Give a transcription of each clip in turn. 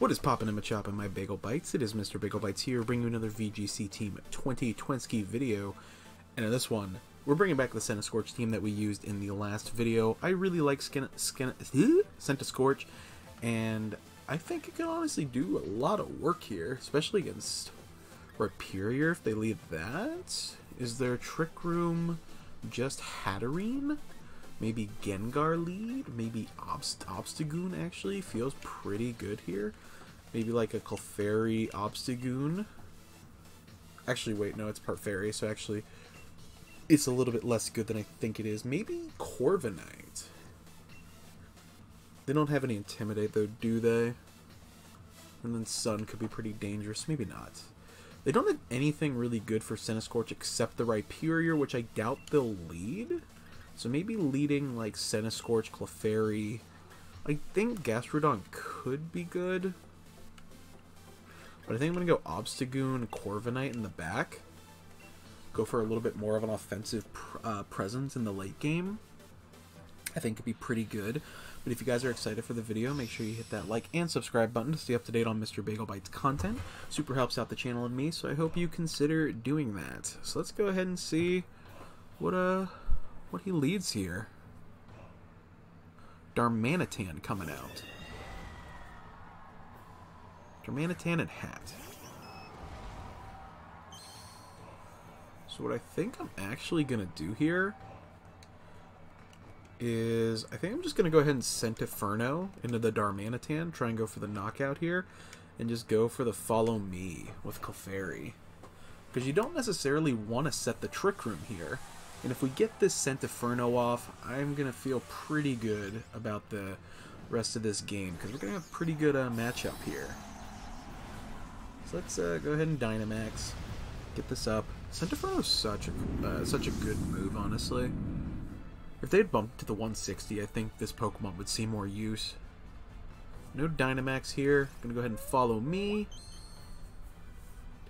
What is poppin' in my choppin' my Bagel Bites? It is Mr. Bagel Bites here, bringing you another VGC Team 2020 video. And in this one, we're bringing back the Centiskorch team that we used in the last video. I really like Skin, Skin, Centiskorch, and I think it can honestly do a lot of work here, especially against Rhyperior if they leave that. Is there Trick Room just Hatterene? Maybe Gengar lead? Maybe Obst Obstagoon actually feels pretty good here. Maybe like a Clefairy Obstagoon. Actually, wait, no, it's Parfairy, so actually it's a little bit less good than I think it is. Maybe Corviknight. They don't have any Intimidate, though, do they? And then Sun could be pretty dangerous. Maybe not. They don't have anything really good for Centiskorch except the Rhyperior, which I doubt they'll lead. So maybe leading like Centiskorch, Clefairy. I think Gastrodon could be good. But I think I'm going to go Obstagoon, Corviknight in the back. Go for a little bit more of an offensive uh, presence in the late game. I think could be pretty good. But if you guys are excited for the video, make sure you hit that like and subscribe button to stay up to date on Mr. Bagel Bites content. Super helps out the channel and me, so I hope you consider doing that. So let's go ahead and see what uh what he leads here. Darmanitan coming out. Darmanitan and Hat. So what I think I'm actually going to do here is I think I'm just going to go ahead and Centiferno into the Darmanitan, try and go for the knockout here, and just go for the Follow Me with Clefairy. Because you don't necessarily want to set the Trick Room here. And if we get this Centiferno off, I'm going to feel pretty good about the rest of this game, because we're going to have a pretty good uh, matchup here. So let's uh, go ahead and Dynamax, get this up. Centiferno is such a, uh, such a good move, honestly. If they had bumped to the 160, I think this Pokemon would see more use. No Dynamax here. Gonna go ahead and follow me.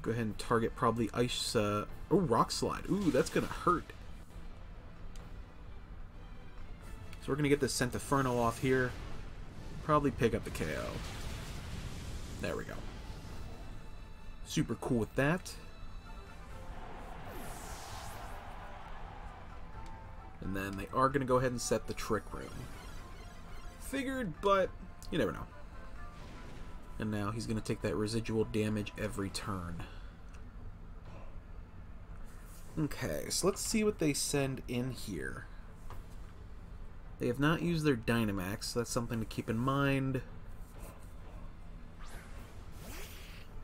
Go ahead and target probably Ice... Uh, oh, Rock Slide. Ooh, that's gonna hurt. So we're gonna get this Centiferno off here. Probably pick up the KO. There we go. Super cool with that. And then they are going to go ahead and set the Trick Room. Figured, but you never know. And now he's going to take that residual damage every turn. Okay, so let's see what they send in here. They have not used their Dynamax, so that's something to keep in mind.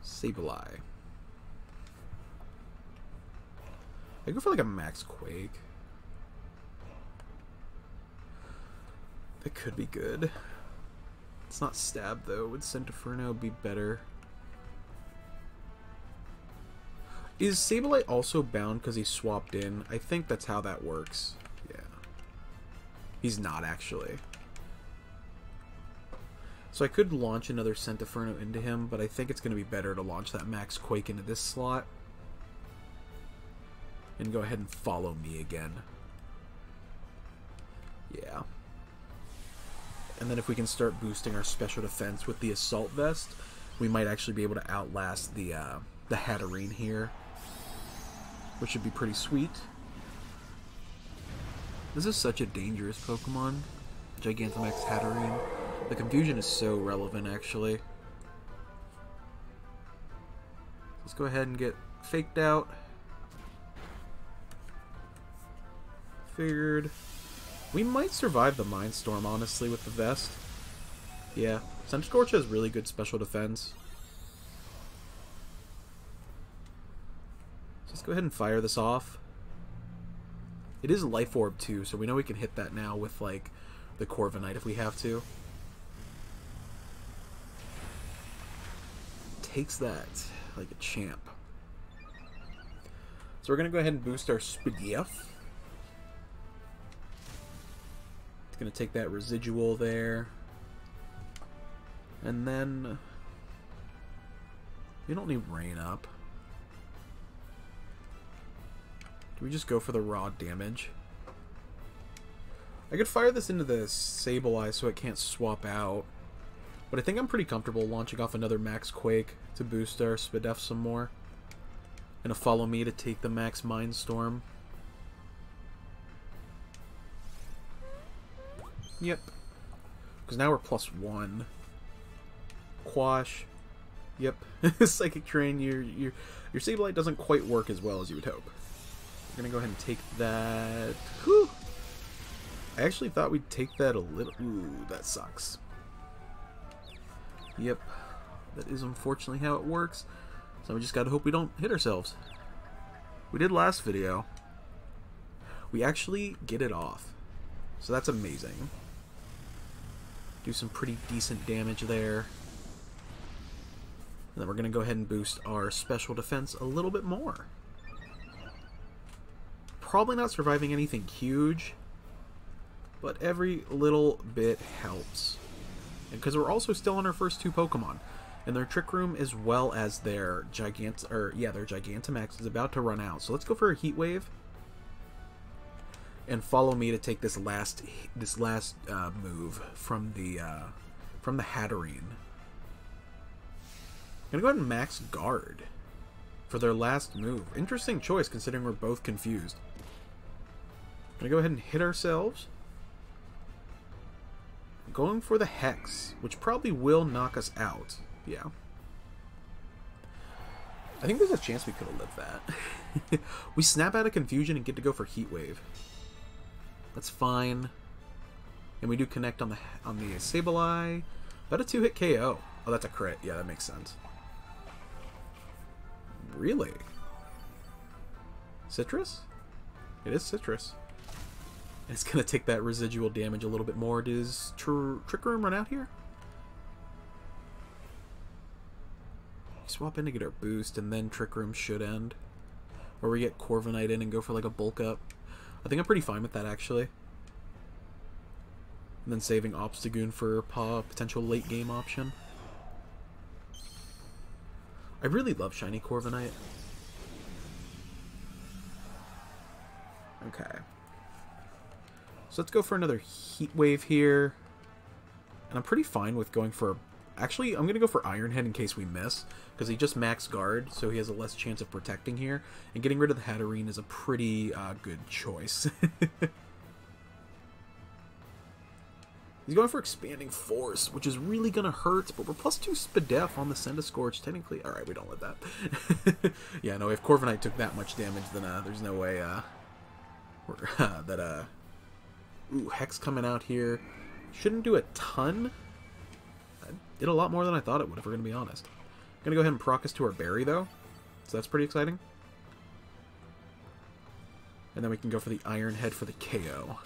Sableye. I go for like a Max Quake. That could be good. It's not stab though. Would Centiferno be better? Is Sableye also bound because he swapped in? I think that's how that works. He's not actually. So I could launch another Centiferno into him, but I think it's going to be better to launch that Max Quake into this slot. And go ahead and follow me again. Yeah. And then if we can start boosting our special defense with the Assault Vest, we might actually be able to outlast the, uh, the Hatterene here. Which would be pretty sweet. This is such a dangerous Pokemon. Gigantamax Hatterene. The confusion is so relevant, actually. Let's go ahead and get faked out. Figured. We might survive the Mindstorm, honestly, with the vest. Yeah, Centiskorch has really good special defense. Let's go ahead and fire this off. It is a Life Orb, too, so we know we can hit that now with, like, the Corviknight if we have to. Takes that like a champ. So we're going to go ahead and boost our Spidef. Gonna take that residual there. And then... We don't need rain up. Do we just go for the raw damage? I could fire this into the Sableye so it can't swap out. But I think I'm pretty comfortable launching off another Max Quake to boost our Spadef some more. And a Follow Me to take the Max Mindstorm. Yep. Because now we're plus one. Quash. Yep. Psychic Terrain, your your your Sableye doesn't quite work as well as you would hope. We're gonna go ahead and take that. Whew. I actually thought we'd take that a little. Ooh, that sucks. Yep. That is unfortunately how it works. So we just gotta hope we don't hit ourselves. We did last video. We actually get it off. So that's amazing. Do some pretty decent damage there. And then we're going to go ahead and boost our special defense a little bit more. Probably not surviving anything huge, but every little bit helps. Because we're also still on our first two Pokemon. And their Trick Room as well as their Gigant or yeah, their Gigantamax is about to run out. So let's go for a Heat Wave. And follow me to take this last this last uh, move from the uh, from the Hatterene. I'm gonna go ahead and max guard for their last move. Interesting choice considering we're both confused. I'm gonna go ahead and hit ourselves going for the Hex, which probably will knock us out. Yeah. I think there's a chance we could have lived that. we snap out of confusion and get to go for Heat Wave. That's fine. And we do connect on the on the Sableye. About a two-hit KO. Oh, that's a crit. Yeah, that makes sense. Really? Sitrus? It is Sitrus. It's going to take that residual damage a little bit more. Does tr Trick Room run out here? Swap in to get our boost, and then Trick Room should end. Or we get Corviknight in and go for like a bulk up. I think I'm pretty fine with that, actually. And then saving Obstagoon for a potential late game option. I really love Shiny Corviknight. Okay. So let's go for another Heat Wave here. And I'm pretty fine with going for... Actually, I'm going to go for Iron Head in case we miss. Because he just max guard, so he has a less chance of protecting here. And getting rid of the Hatterene is a pretty uh, good choice. He's going for Expanding Force, which is really going to hurt, but we're plus 2 Spadef on the Centiskorch, technically. Alright, we don't let that. yeah, no, if Corviknight took that much damage, then uh, there's no way uh, that uh, Ooh, Hex coming out here. Shouldn't do a ton. I did a lot more than I thought it would, if we're going to be honest. Going to go ahead and proc us to our Berry, though. So that's pretty exciting. And then we can go for the Iron Head for the KO.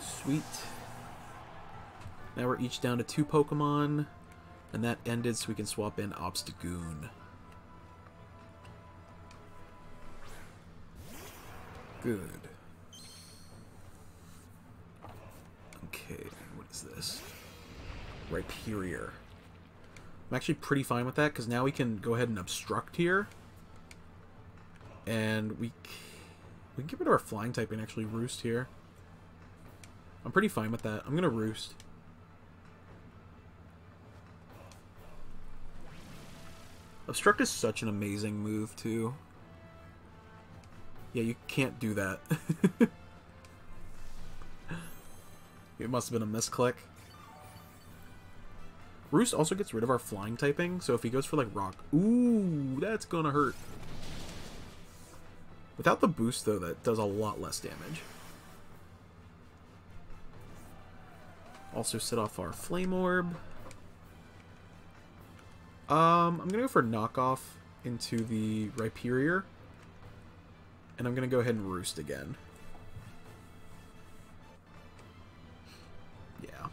Sweet. Now we're each down to two Pokemon. And that ended so we can swap in Obstagoon. Good. Okay, what is this? Rhyperior. I'm actually pretty fine with that, because now we can go ahead and obstruct here. And we, we can get rid of our flying type and actually roost here. I'm pretty fine with that. I'm going to roost. Obstruct is such an amazing move, too. Yeah, you can't do that. it must have been a misclick. Roost also gets rid of our flying typing, so if he goes for like rock... Ooh, that's gonna hurt. Without the boost, though, that does a lot less damage. Also set off our Flame Orb. Um, I'm gonna go for knockoff into the Rhyperior. And I'm going to go ahead and roost again. Yeah.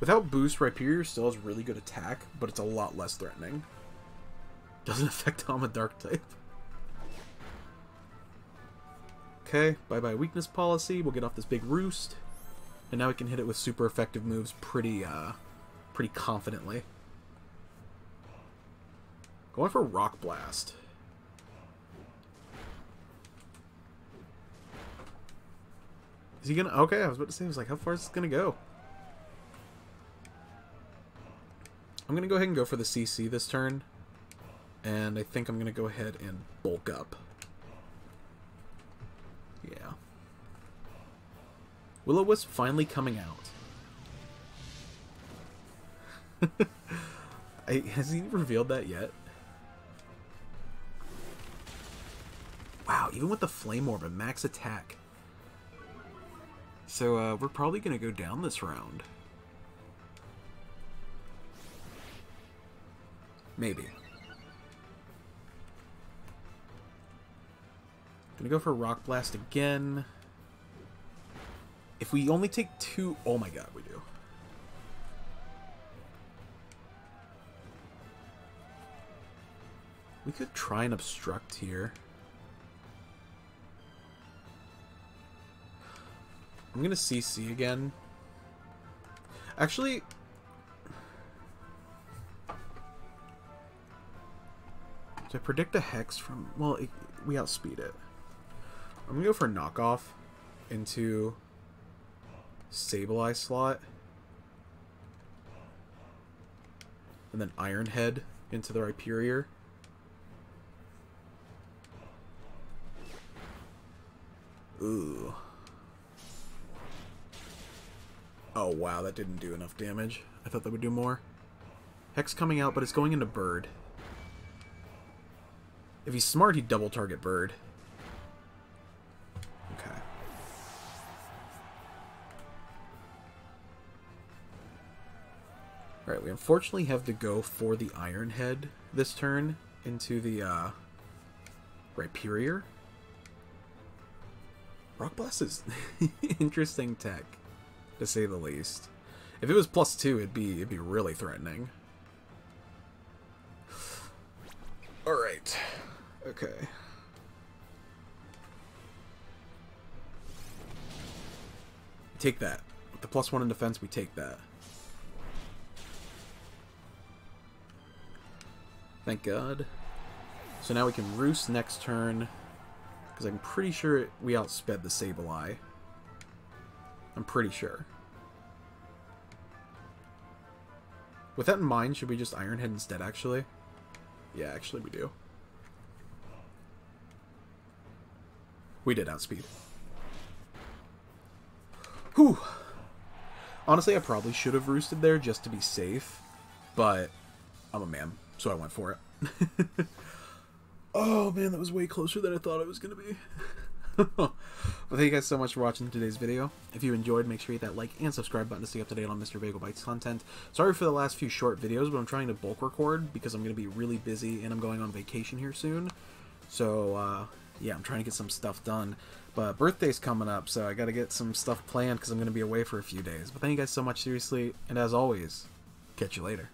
Without boost, Rhyperior still has really good attack, but it's a lot less threatening. Doesn't affect I'm a dark type. Okay, bye-bye weakness policy. We'll get off this big roost. And now we can hit it with super effective moves pretty, uh, pretty confidently. Going for Rock Blast. Is he gonna... Okay, I was about to say, I was like, how far is this gonna go? I'm gonna go ahead and go for the CC this turn. And I think I'm gonna go ahead and bulk up. Yeah. Will-O-Wisp finally coming out. I, has he revealed that yet? Wow, even with the Flame Orb and max attack. So, uh, we're probably going to go down this round. Maybe. Gonna go for Rock Blast again. If we only take two... Oh my god, we do. We could try and obstruct here. I'm gonna CC again. Actually... To predict a Hex from... Well, it, we outspeed it. I'm gonna go for knockoff into Sableye slot. And then Iron Head into the Rhyperior. Ooh. Oh, wow, that didn't do enough damage. I thought that would do more. Hex coming out, but it's going into Bird. If he's smart, he'd double target Bird. Okay. Alright, we unfortunately have to go for the Iron Head this turn into the uh, Rhyperior. Rock Blast is interesting tech, to say the least. If it was plus two, it'd be it'd be really threatening. All right, okay. Take that. With the plus one in defense, we take that. Thank God. So now we can roost next turn. Because I'm pretty sure we outsped the Sableye. I'm pretty sure. With that in mind, should we just Iron Head instead, actually? Yeah, actually we do. We did outspeed. Whew. Honestly, I probably should have roosted there just to be safe, but I'm a man, so I went for it. Oh man, that was way closer than I thought it was going to be. well, thank you guys so much for watching today's video. If you enjoyed, make sure you hit that like and subscribe button to stay up to date on Mr. Bagel Bites content. Sorry for the last few short videos, but I'm trying to bulk record because I'm going to be really busy and I'm going on vacation here soon. So, uh, yeah, I'm trying to get some stuff done. But birthday's coming up, so I got to get some stuff planned because I'm going to be away for a few days. But thank you guys so much, seriously. And as always, catch you later.